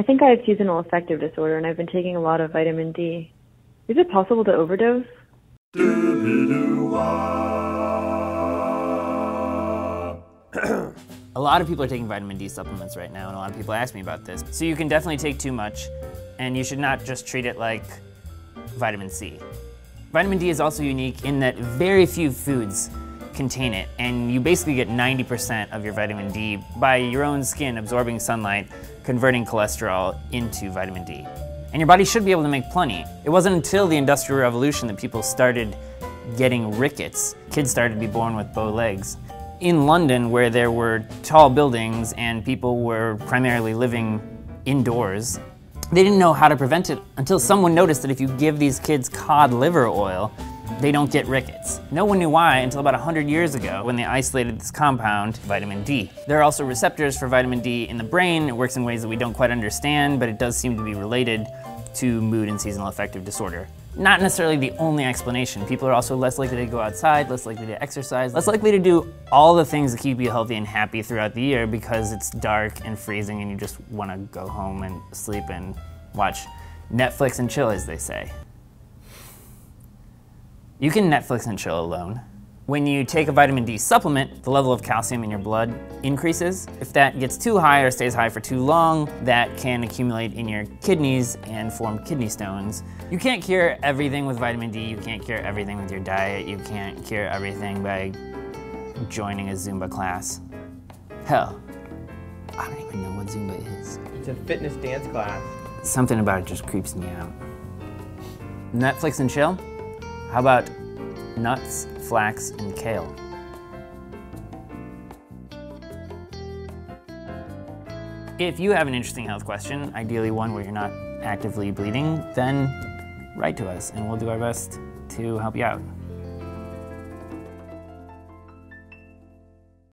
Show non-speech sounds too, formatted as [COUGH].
I think I have seasonal affective disorder and I've been taking a lot of vitamin D. Is it possible to overdose? [CLEARS THROAT] a lot of people are taking vitamin D supplements right now, and a lot of people ask me about this. So you can definitely take too much, and you should not just treat it like vitamin C. Vitamin D is also unique in that very few foods contain it, and you basically get 90% of your vitamin D by your own skin absorbing sunlight, converting cholesterol into vitamin D. And your body should be able to make plenty. It wasn't until the Industrial Revolution that people started getting rickets. Kids started to be born with bow legs in London, where there were tall buildings and people were primarily living indoors, they didn't know how to prevent it until someone noticed that if you give these kids cod liver oil, they don't get rickets. No one knew why until about 100 years ago when they isolated this compound, vitamin D. There are also receptors for vitamin D in the brain. It works in ways that we don't quite understand, but it does seem to be related to mood and seasonal affective disorder not necessarily the only explanation. People are also less likely to go outside, less likely to exercise, less likely to do all the things that keep you healthy and happy throughout the year because it's dark and freezing and you just want to go home and sleep and watch Netflix and chill, as they say. You can Netflix and chill alone. When you take a vitamin D supplement, the level of calcium in your blood increases. If that gets too high or stays high for too long, that can accumulate in your kidneys and form kidney stones. You can't cure everything with vitamin D, you can't cure everything with your diet, you can't cure everything by joining a Zumba class. Hell, I don't even know what Zumba is. It's a fitness dance class. Something about it just creeps me out. Netflix and chill? How about nuts, flax, and kale. If you have an interesting health question, ideally one where you're not actively bleeding, then write to us and we'll do our best to help you out.